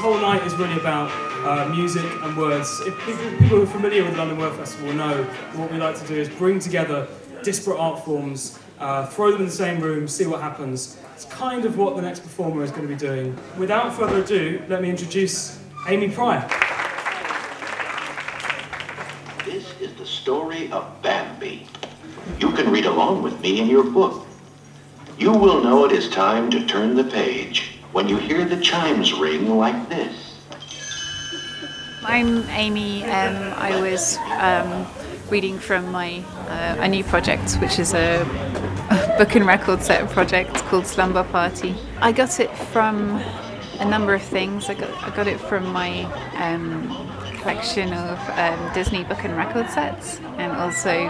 whole night is really about uh, music and words. If people, people who are familiar with the London Word Festival know what we like to do is bring together disparate art forms, uh, throw them in the same room, see what happens. It's kind of what the next performer is going to be doing. Without further ado, let me introduce Amy Prior. This is the story of Bambi. You can read along with me in your book. You will know it is time to turn the page when you hear the chimes ring like this. I'm Amy. Um, I was um, reading from my uh, a new project, which is a, book and record set project called Slumber Party. I got it from a number of things. I got, I got it from my um, collection of um, Disney book and record sets, and also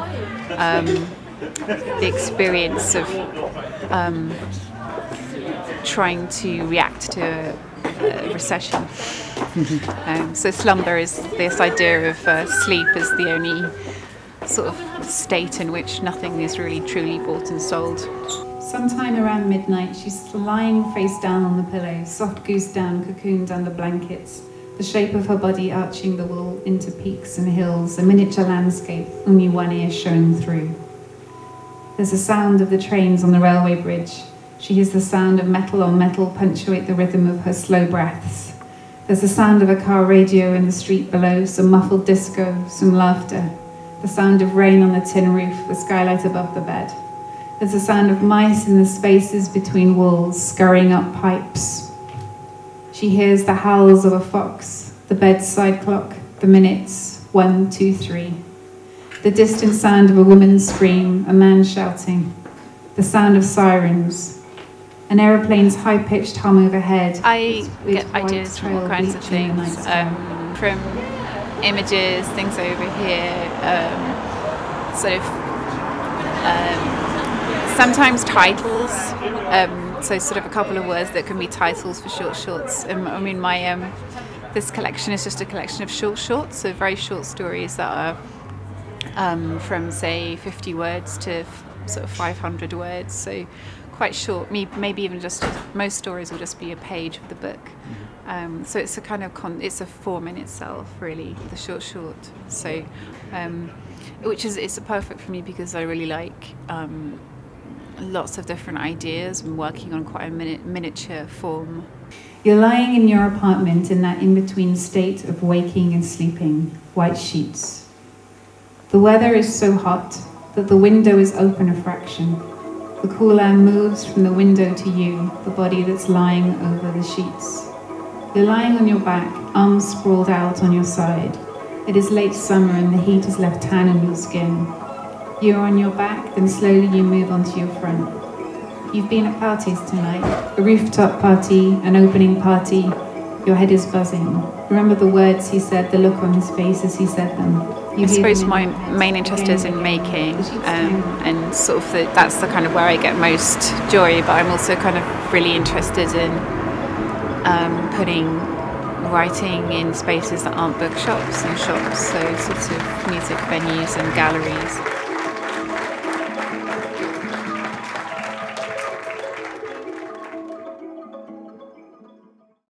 um, the experience of um, trying to react to a, recession. um, so slumber is this idea of uh, sleep as the only sort of state in which nothing is really truly bought and sold. Sometime around midnight, she's lying face down on the pillow, soft goose down, cocooned under blankets, the shape of her body arching the wool into peaks and hills, a miniature landscape, only one ear showing through. There's a sound of the trains on the railway bridge. She hears the sound of metal on metal punctuate the rhythm of her slow breaths. There's the sound of a car radio in the street below, some muffled disco, some laughter, the sound of rain on the tin roof, the skylight above the bed. There's the sound of mice in the spaces between walls, scurrying up pipes. She hears the howls of a fox, the bedside clock, the minutes, one, two, three the distant sound of a woman's scream, a man shouting, the sound of sirens, an aeroplane's high pitched hum overhead. I get ideas from all kinds of things, um, from images, things over here, um, sort of um, sometimes titles. Um, so, sort of a couple of words that can be titles for short shorts. Um, I mean, my um, this collection is just a collection of short shorts, so very short stories that are um, from say 50 words to f- sort of 500 words so quite short me maybe even just most stories will just be a page of the book um, so it's a kind of con- it's a form in itself really the short short so um, which is it's perfect for me because I really like um, lots of different ideas and working on quite a mini- miniature form You're lying in your apartment in that in between state of waking and sleeping, white sheets. The weather is so hot that the window is open a fraction. The cool air moves from the window to you, the body that's lying over the sheets. You're lying on your back, arms sprawled out on your side. It is late summer and the heat has left tan on your skin. You're on your back, then slowly you move onto your front. You've been at parties tonight a rooftop party, an opening party. Your head is buzzing. Remember the words he said, the look on his face as he said them. You I suppose my main interest is in making, um, and sort of the, that's the kind of where I get most joy. But I'm also kind of really interested in um, putting writing in spaces that aren't bookshops and shops, so sorts of music venues and galleries.